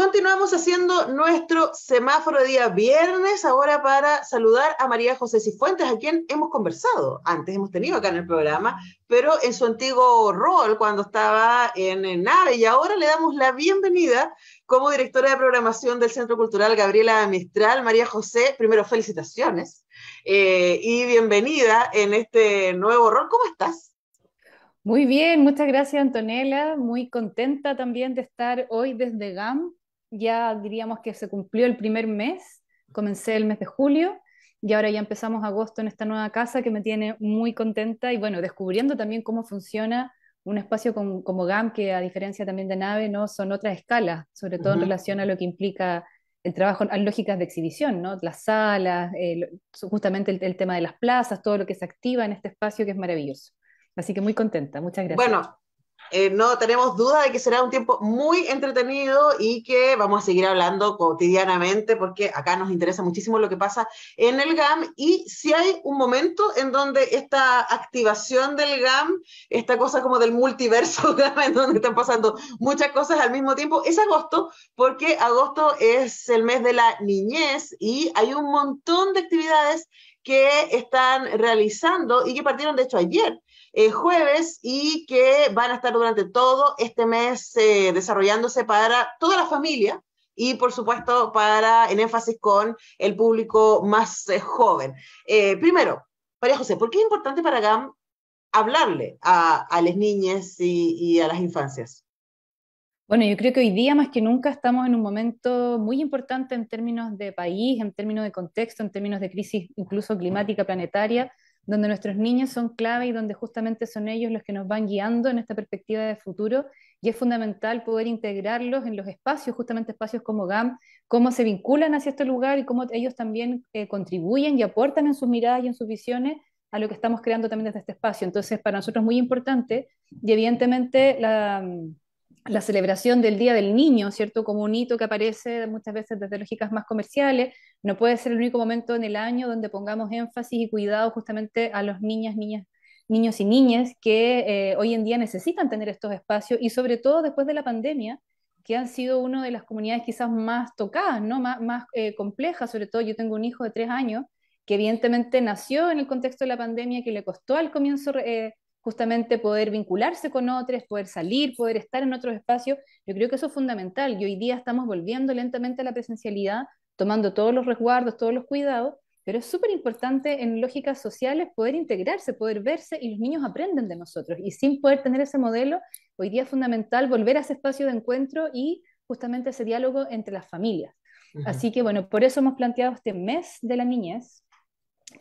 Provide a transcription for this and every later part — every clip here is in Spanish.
Continuamos haciendo nuestro semáforo de día viernes, ahora para saludar a María José Cifuentes, a quien hemos conversado antes, hemos tenido acá en el programa, pero en su antiguo rol cuando estaba en, NAVE, y ahora le damos la bienvenida como directora de programación del Centro Cultural Gabriela Mistral. María José, primero felicitaciones eh, y bienvenida en este nuevo rol. ¿Cómo estás? Muy bien, muchas gracias Antonella, muy contenta también de estar hoy desde GAM ya diríamos que se cumplió el primer mes, comencé el mes de julio y ahora ya empezamos agosto en esta nueva casa que me tiene muy contenta y bueno, descubriendo también cómo funciona un espacio como, GAM, que a diferencia también de nave, no son otras escalas, sobre todo en relación a lo que implica el trabajo en lógicas de exhibición, ¿no? Las salas, justamente el, el, tema de las plazas, todo lo que se activa en este espacio que es maravilloso. Así que muy contenta, muchas gracias. Bueno, eh, no tenemos duda de que será un tiempo muy entretenido y que vamos a seguir hablando cotidianamente porque acá nos interesa muchísimo lo que pasa en el GAM y si hay un momento en donde esta activación del GAM, esta cosa como del multiverso en donde están pasando muchas cosas al mismo tiempo, es agosto porque agosto es el mes de la niñez y hay un montón de actividades que están realizando y que partieron de hecho ayer eh, jueves y que van a estar durante todo este mes eh, desarrollándose para toda la familia y por supuesto para en énfasis con el público más eh, joven. primero, María José, ¿por qué es importante para GAM hablarle a, a las niñas y, y a las infancias? Bueno, yo creo que hoy día más que nunca estamos en un momento muy importante en términos de país, en términos de contexto, en términos de crisis incluso climática planetaria, donde nuestros niños son clave y donde justamente son ellos los que nos van guiando en esta perspectiva de futuro y es fundamental poder integrarlos en los espacios, justamente espacios como GAM, cómo se vinculan hacia este lugar y cómo ellos también eh, contribuyen y aportan en sus miradas y en sus visiones a lo que estamos creando también desde este espacio. Entonces, para nosotros es muy importante y evidentemente la la celebración del Día del Niño, ¿cierto? Como un hito que aparece muchas veces desde lógicas más comerciales, no puede ser el único momento en el año donde pongamos énfasis y cuidado justamente a los niñas, niñas, niños y niñas que eh, hoy en día necesitan tener estos espacios y sobre todo después de la pandemia, que han sido una de las comunidades quizás más tocadas, ¿no? Más, más eh, complejas, sobre todo yo tengo un hijo de tres años que evidentemente nació en el contexto de la pandemia, que le costó al comienzo eh, justamente poder vincularse con otros, poder salir, poder estar en otros espacios. Yo creo que eso es fundamental y hoy día estamos volviendo lentamente a la presencialidad, tomando todos los resguardos, todos los cuidados, pero es súper importante en lógicas sociales poder integrarse, poder verse y los niños aprenden de nosotros. Y sin poder tener ese modelo, hoy día es fundamental volver a ese espacio de encuentro y justamente ese diálogo entre las familias. Así que bueno, por eso hemos planteado este mes de la niñez,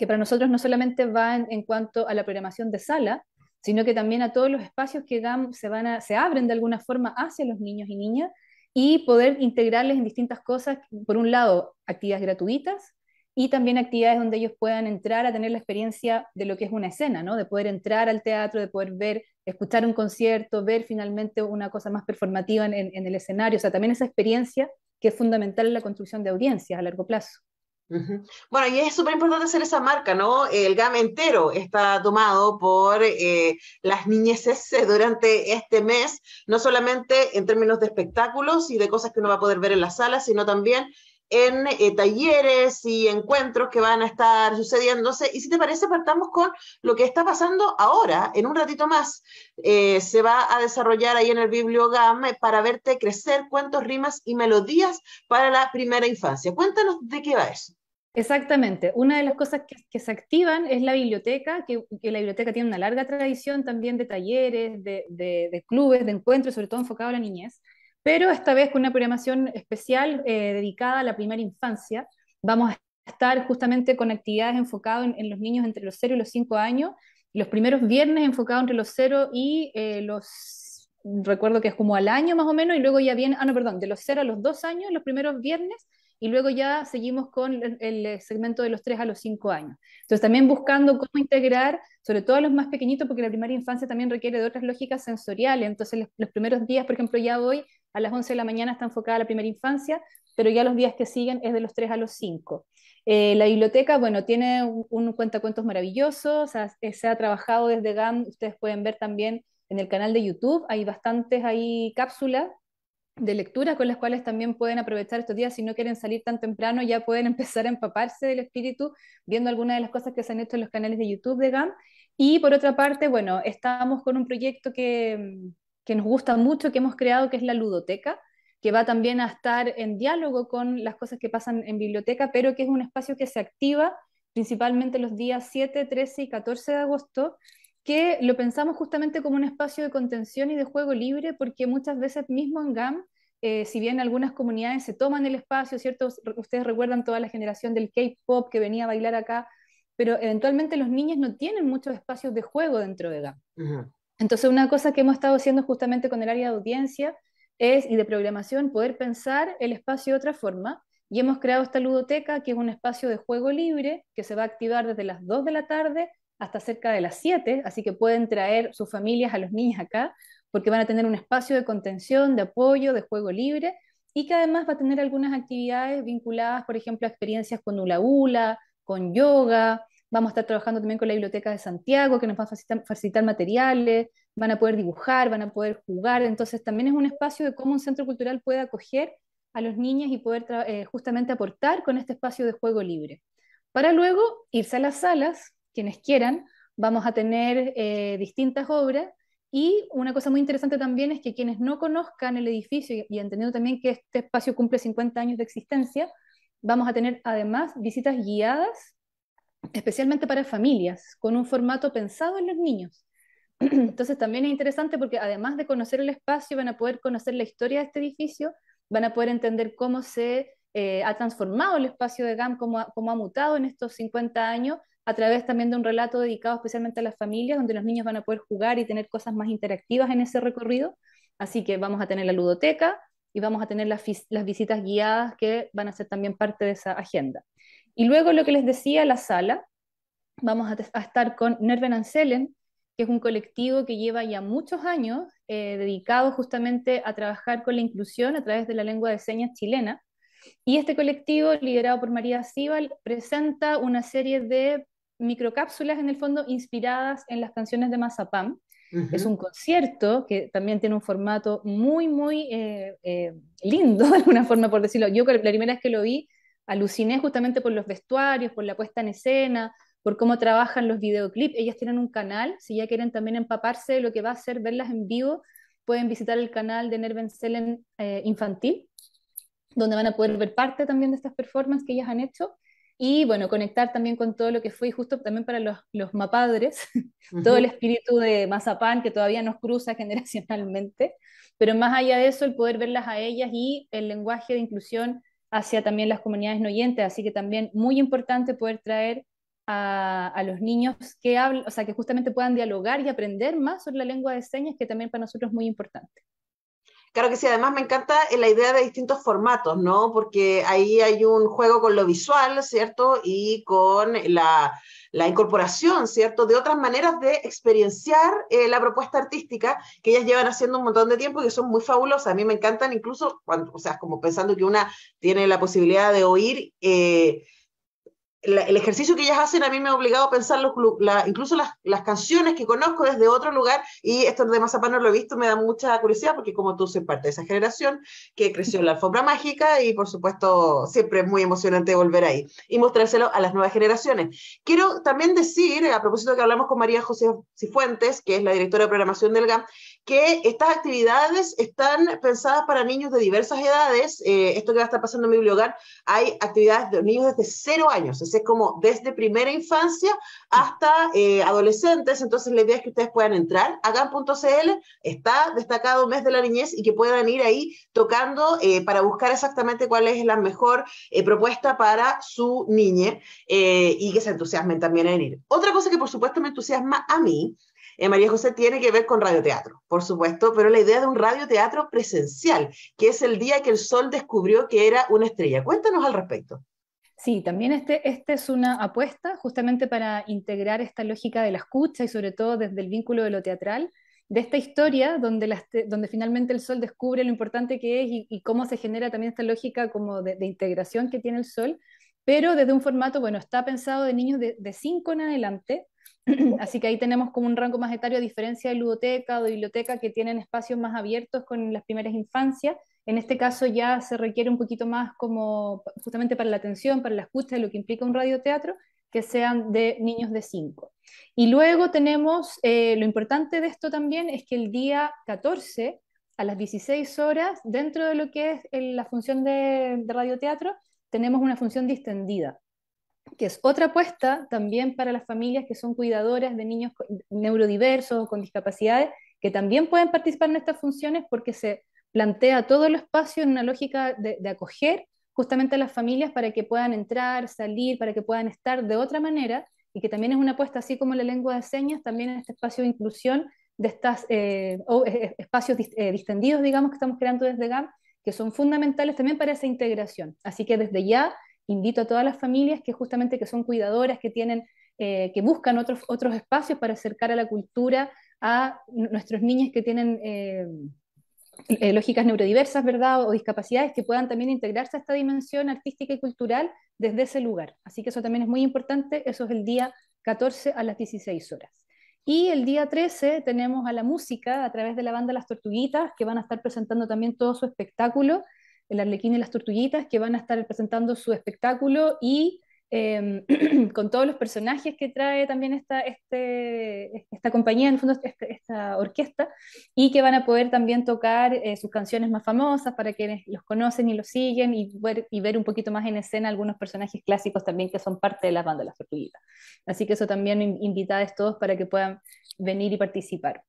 que para nosotros no solamente va en cuanto a la programación de sala, sino que también a todos los espacios que se, van a, se abren de alguna forma hacia los niños y niñas y poder integrarles en distintas cosas, por un lado, actividades gratuitas y también actividades donde ellos puedan entrar a tener la experiencia de lo que es una escena, ¿no? de poder entrar al teatro, de poder ver, escuchar un concierto, ver finalmente una cosa más performativa en, en el escenario, o sea, también esa experiencia que es fundamental en la construcción de audiencias a largo plazo. Bueno, y es súper importante hacer esa marca, ¿no? El GAM entero está tomado por eh, las niñeces durante este mes, no solamente en términos de espectáculos y de cosas que uno va a poder ver en la sala, sino también en eh, talleres y encuentros que van a estar sucediéndose. Y si te parece, partamos con lo que está pasando ahora, en un ratito más. Eh, se va a desarrollar ahí en el Bibliogam para verte crecer cuentos, rimas y melodías para la primera infancia. Cuéntanos de qué va eso. Exactamente. Una de las cosas que, se activan es la biblioteca, que, la biblioteca tiene una larga tradición también de talleres, de, clubes, de encuentros, sobre todo enfocado a la niñez, pero esta vez con una programación especial eh, dedicada a la primera infancia. Vamos a estar justamente con actividades enfocadas en, los niños entre los 0 y los 5 años, los primeros viernes enfocados entre los 0 y eh, los, recuerdo que es como al año más o menos, y luego ya viene, ah, no, perdón, de los 0 a los 2 años, los primeros viernes, y luego ya seguimos con el, segmento de los 3 a los 5 años. Entonces también buscando cómo integrar, sobre todo a los más pequeñitos, porque la primera infancia también requiere de otras lógicas sensoriales, entonces los, primeros días, por ejemplo, ya hoy a las 11 de la mañana está enfocada a la primera infancia, pero ya los días que siguen es de los 3 a los 5. Eh, la biblioteca, bueno, tiene un, un cuentacuentos maravilloso, o sea, se ha trabajado desde GAM, ustedes pueden ver también en el canal de YouTube, hay bastantes ahí cápsulas de lectura con las cuales también pueden aprovechar estos días si no quieren salir tan temprano, ya pueden empezar a empaparse del espíritu viendo algunas de las cosas que se han hecho en los canales de YouTube de GAM. Y por otra parte, bueno, estamos con un proyecto que, que nos gusta mucho, que hemos creado, que es la ludoteca, que va también a estar en diálogo con las cosas que pasan en biblioteca, pero que es un espacio que se activa principalmente los días 7, 13 y 14 de agosto, que lo pensamos justamente como un espacio de contención y de juego libre, porque muchas veces mismo en GAM, eh, si bien algunas comunidades se toman el espacio, ¿cierto? Ustedes recuerdan toda la generación del K-pop que venía a bailar acá, pero eventualmente los niños no tienen muchos espacios de juego dentro de GAM. Entonces, una cosa que hemos estado haciendo justamente con el área de audiencia es, y de programación, poder pensar el espacio de otra forma. Y hemos creado esta ludoteca, que es un espacio de juego libre, que se va a activar desde las 2 de la tarde hasta cerca de las 7, así que pueden traer sus familias a los niños acá, porque van a tener un espacio de contención, de apoyo, de juego libre, y que además va a tener algunas actividades vinculadas, por ejemplo, a experiencias con hula hula, con yoga, vamos a estar trabajando también con la Biblioteca de Santiago, que nos va a facilitar, materiales, van a poder dibujar, van a poder jugar, entonces también es un espacio de cómo un centro cultural puede acoger a los niños y poder eh, justamente aportar con este espacio de juego libre. Para luego irse a las salas, quienes quieran, vamos a tener eh, distintas obras y una cosa muy interesante también es que quienes no conozcan el edificio y, y entendiendo también que este espacio cumple 50 años de existencia, vamos a tener además visitas guiadas especialmente para familias, con un formato pensado en los niños. Entonces también es interesante porque además de conocer el espacio, van a poder conocer la historia de este edificio, van a poder entender cómo se eh, ha transformado el espacio de GAM, cómo ha, ha mutado en estos 50 años, a través también de un relato dedicado especialmente a las familias, donde los niños van a poder jugar y tener cosas más interactivas en ese recorrido. Así que vamos a tener la ludoteca y vamos a tener las visitas guiadas que van a ser también parte de esa agenda. Y luego lo que les decía, la sala, vamos a, estar con Nerven Anselen, que es un colectivo que lleva ya muchos años eh, dedicado justamente a trabajar con la inclusión a través de la lengua de señas chilena. Y este colectivo, liderado por María Cibal, presenta una serie de microcápsulas, en el fondo, inspiradas en las canciones de Mazapam. Es un concierto que también tiene un formato muy, muy eh, eh, lindo, de alguna forma, por decirlo. Yo la primera vez que lo vi, aluciné justamente por los vestuarios, por la puesta en escena, por cómo trabajan los videoclips. Ellas tienen un canal, si ya quieren también empaparse de lo que va a ser verlas en vivo, pueden visitar el canal de Nerven Selen eh, Infantil, donde van a poder ver parte también de estas performances que ellas han hecho. Y bueno, conectar también con todo lo que fue, y justo también para los, los mapadres, todo el espíritu de Mazapán que todavía nos cruza generacionalmente, pero más allá de eso, el poder verlas a ellas y el lenguaje de inclusión hacia también las comunidades no oyentes, así que también muy importante poder traer a, los niños que o sea, que justamente puedan dialogar y aprender más sobre la lengua de señas, que también para nosotros es muy importante. Claro que sí, además me encanta la idea de distintos formatos, ¿no? Porque ahí hay un juego con lo visual, ¿cierto? Y con la, incorporación, ¿cierto?, de otras maneras de experienciar eh, la propuesta artística que ellas llevan haciendo un montón de tiempo y que son muy fabulosas. A mí me encantan incluso, o sea, como pensando que una tiene la posibilidad de oír. Eh, el ejercicio que ellas hacen a mí me ha obligado a pensar incluso las, canciones que conozco desde otro lugar y esto de Mazapán no lo he visto, me da mucha curiosidad porque como tú soy parte de esa generación que creció en la alfombra mágica y por supuesto siempre es muy emocionante volver ahí y mostrárselo a las nuevas generaciones. Quiero también decir, a propósito que hablamos con María José Cifuentes, que es la directora de programación del GAM, que estas actividades están pensadas para niños de diversas edades. Eh, esto que va a estar pasando en mi bibliogar, hay actividades de niños desde cero años, es como desde primera infancia hasta eh, adolescentes. Entonces, la idea es que ustedes puedan entrar a GAM.cl, está destacado mes de la niñez y que puedan ir ahí tocando eh, para buscar exactamente cuál es la mejor propuesta para su niña y que se entusiasmen también en ir. Otra cosa que, por supuesto, me entusiasma a mí eh, María José tiene que ver con radioteatro, por supuesto, pero la idea de un radioteatro presencial, que es el día que el sol descubrió que era una estrella. Cuéntanos al respecto. Sí, también este, este es una apuesta justamente para integrar esta lógica de la escucha y sobre todo desde el vínculo de lo teatral, de esta historia donde, donde finalmente el sol descubre lo importante que es y, cómo se genera también esta lógica como de, integración que tiene el sol, pero desde un formato, bueno, está pensado de niños de 5 en adelante, Así que ahí tenemos como un rango más etario, a diferencia de ludoteca o biblioteca, que tienen espacios más abiertos con las primeras infancias. En este caso ya se requiere un poquito más como justamente para la atención, para la escucha de lo que implica un radioteatro, que sean de niños de 5. Y luego tenemos, eh, lo importante de esto también es que el día 14 a las 16 horas, dentro de lo que es la función de radioteatro, tenemos una función distendida, que es otra apuesta también para las familias que son cuidadoras de niños neurodiversos o con discapacidades, que también pueden participar en estas funciones porque se plantea todo el espacio en una lógica de, acoger justamente a las familias para que puedan entrar, salir, para que puedan estar de otra manera y que también es una apuesta, así como la lengua de señas, también en este espacio de inclusión de estos eh, eh, espacios eh, distendidos, digamos, que estamos creando desde GAM, que son fundamentales también para esa integración. Así que desde ya invito a todas las familias que justamente que son cuidadoras, que tienen, que buscan otros, otros espacios para acercar a la cultura a nuestros niños que tienen eh, lógicas neurodiversas, ¿verdad? O discapacidades que puedan también integrarse a esta dimensión artística y cultural desde ese lugar. Así que eso también es muy importante. Eso es el día 14 a las 16 horas. Y el día 13 tenemos a la música a través de la banda Las Tortuguitas, que van a estar presentando también todo su espectáculo, el Arlequín y las Tortuguitas, que van a estar presentando su espectáculo y Em, con todos los personajes que trae también esta, este, esta compañía, en el fondo este, esta, orquesta, y que van a poder también tocar eh, sus canciones más famosas para quienes los conocen y los siguen y ver, y ver un poquito más en escena algunos personajes clásicos también que son parte de la banda las tortuguitas. Así que eso también invitados todos para que puedan venir y participar.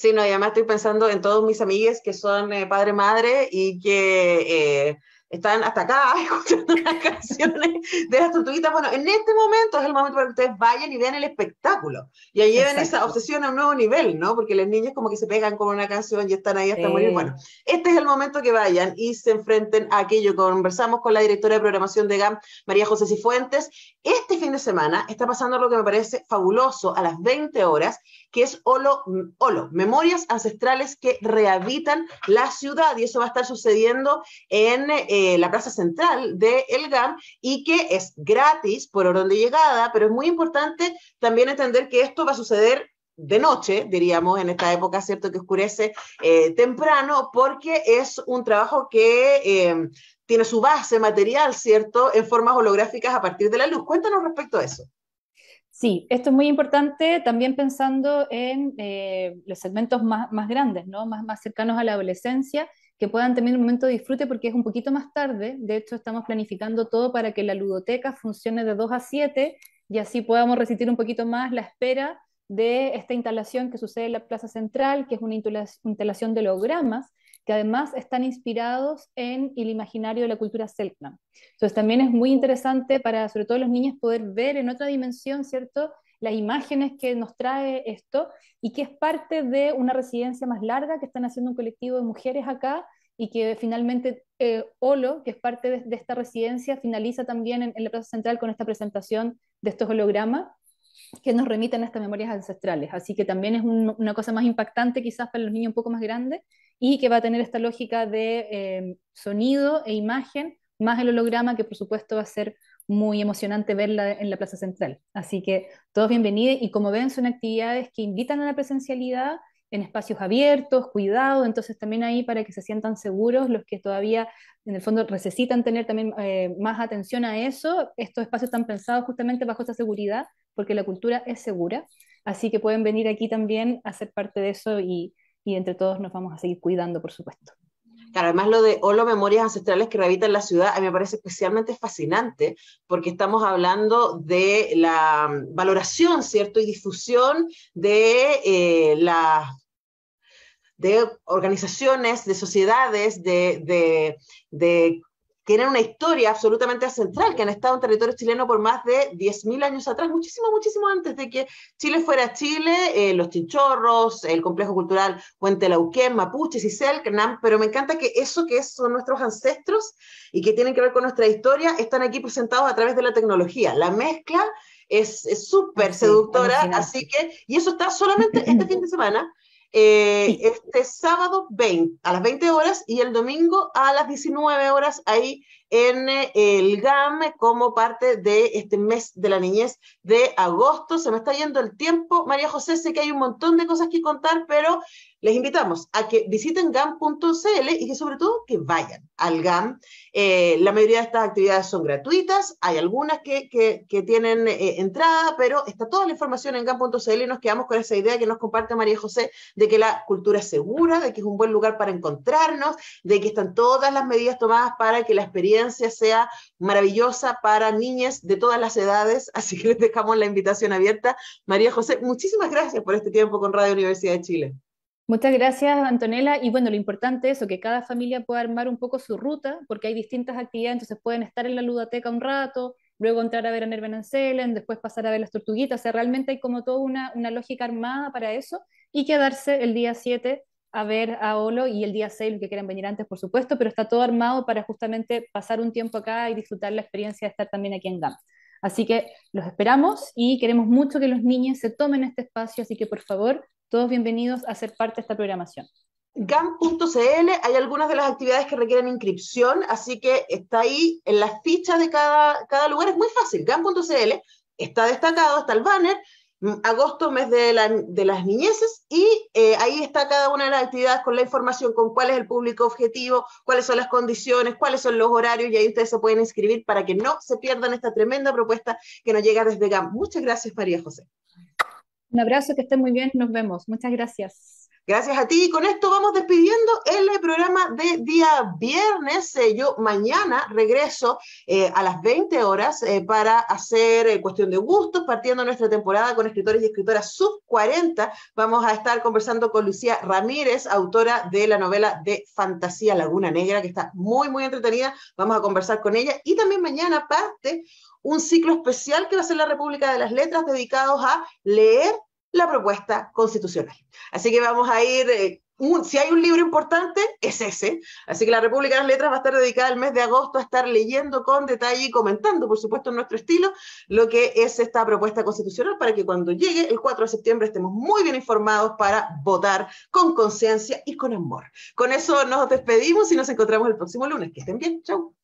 Sí, no, y además estoy pensando en todos mis amigues que son eh, padre-madre y que... Eh, están hasta acá escuchando las canciones de las tortuguitas. Bueno, en este momento es el momento para que ustedes vayan y vean el espectáculo. Y ahí lleven esa obsesión a un nuevo nivel, ¿no? Porque los niños como que se pegan con una canción y están ahí hasta morir. Bueno, este es el momento que vayan y se enfrenten a aquello. Conversamos con la directora de programación de GAM, María José Cifuentes. Este fin de semana está pasando lo que me parece fabuloso a las 20 horas, que es Olo, Olo, Memorias Ancestrales que Rehabitan la Ciudad. Y eso va a estar sucediendo en... Eh, la plaza central de El GAM y que es gratis por orden de llegada, pero es muy importante también entender que esto va a suceder de noche, diríamos, en esta época, ¿cierto? Que oscurece eh, temprano, porque es un trabajo que eh, tiene su base material, ¿cierto? En formas holográficas a partir de la luz. Cuéntanos respecto a eso. Sí, esto es muy importante también pensando en los segmentos más, grandes, ¿no? Más, más cercanos a la adolescencia que puedan tener un momento de disfrute porque es un poquito más tarde. De hecho, estamos planificando todo para que la ludoteca funcione de 2 a 7 y así podamos resistir un poquito más la espera de esta instalación que sucede en la Plaza Central, que es una instalación de hologramas, que además están inspirados en el imaginario de la cultura Selknam. Entonces también es muy interesante para, sobre todo los niños, poder ver en otra dimensión, ¿cierto?, las imágenes que nos trae esto y que es parte de una residencia más larga que están haciendo un colectivo de mujeres acá y que finalmente eh, Olo, que es parte de, esta residencia, finaliza también en, la Plaza Central con esta presentación de estos hologramas que nos remiten a estas memorias ancestrales. Así que también es una cosa más impactante quizás para los niños un poco más grandes y que va a tener esta lógica de eh, sonido e imagen, más el holograma que por supuesto va a ser muy emocionante verla en la Plaza Central. Así que todos bienvenidos y como ven son actividades que invitan a la presencialidad en espacios abiertos, cuidado, entonces también ahí para que se sientan seguros los que todavía en el fondo necesitan tener también eh, más atención a eso, estos espacios están pensados justamente bajo esa seguridad porque la cultura es segura, así que pueden venir aquí también a ser parte de eso y, y entre todos nos vamos a seguir cuidando, por supuesto. Claro, además lo de Olo Memorias Ancestrales que rehabitan la ciudad, a mí me parece especialmente fascinante porque estamos hablando de la valoración, ¿cierto? Y difusión de eh, las de organizaciones, de sociedades, de, de, de tienen una historia absolutamente central, que han estado en territorio chileno por más de 10.000 años atrás, muchísimo, muchísimo antes de que Chile fuera Chile, eh, los chinchorros, el complejo cultural Puente Lauquén, Mapuches y Selknam, pero me encanta que eso que son nuestros ancestros y que tienen que ver con nuestra historia, están aquí presentados a través de la tecnología. La mezcla es súper seductora, así que, y eso está solamente este fin de semana, eh, este sábado 20, a las 20 horas y el domingo a las 19 horas ahí en el GAM como parte de este mes de la niñez de agosto. Se me está yendo el tiempo. María José, sé que hay un montón de cosas que contar, pero les invitamos a que visiten GAM.cl y que sobre todo que vayan al GAM. Eh, la mayoría de estas actividades son gratuitas, hay algunas que, que, tienen eh, entrada, pero está toda la información en GAM.cl y nos quedamos con esa idea que nos comparte María José de que la cultura es segura, de que es un buen lugar para encontrarnos, de que están todas las medidas tomadas para que la experiencia sea maravillosa para niñas de todas las edades. Así que les dejamos la invitación abierta. María José, muchísimas gracias por este tiempo con Radio Universidad de Chile. Muchas gracias, Antonella. Y bueno, lo importante es eso, que cada familia pueda armar un poco su ruta, porque hay distintas actividades, entonces pueden estar en la ludoteca un rato, luego entrar a ver a Nerven Ancelen, después pasar a ver las tortuguitas. O sea, realmente hay como toda una, una lógica armada para eso y quedarse el día 7 a ver a Olo y el día 6 los que quieran venir antes, por supuesto, pero está todo armado para justamente pasar un tiempo acá y disfrutar la experiencia de estar también aquí en GAM. Así que los esperamos y queremos mucho que los niños se tomen este espacio, así que por favor todos bienvenidos a ser parte de esta programación. GAM.cl hay algunas de las actividades que requieren inscripción, así que está ahí en las fichas de cada, cada lugar, es muy fácil, GAM.cl está destacado, está el banner, agosto, mes de, las niñeces, y eh, ahí está cada una de las actividades con la información, con cuál es el público objetivo, cuáles son las condiciones, cuáles son los horarios, y ahí ustedes se pueden inscribir para que no se pierdan esta tremenda propuesta que nos llega desde GAM. Muchas gracias, María José. Un abrazo, que estén muy bien, nos vemos. Muchas gracias. Gracias a ti. Y con esto vamos despidiendo el programa de día viernes. Eh, yo mañana regreso eh, a las 20 horas eh, para hacer cuestión de gustos, partiendo nuestra temporada con escritores y escritoras sub 40. Vamos a estar conversando con Lucía Ramírez, autora de la novela de fantasía Laguna Negra, que está muy, muy entretenida. Vamos a conversar con ella. Y también mañana parte un ciclo especial que va a ser la República de las Letras dedicados a leer la propuesta constitucional. Así que vamos a ir, eh, si hay un libro importante, es ese. Así que la República de las Letras va a estar dedicada el mes de agosto a estar leyendo con detalle y comentando, por supuesto, en nuestro estilo, lo que es esta propuesta constitucional para que cuando llegue el 4 de septiembre estemos muy bien informados para votar con conciencia y con amor. Con eso nos despedimos y nos encontramos el próximo lunes. Que estén bien. Chau.